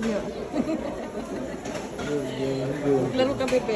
lalu Lalu KBP.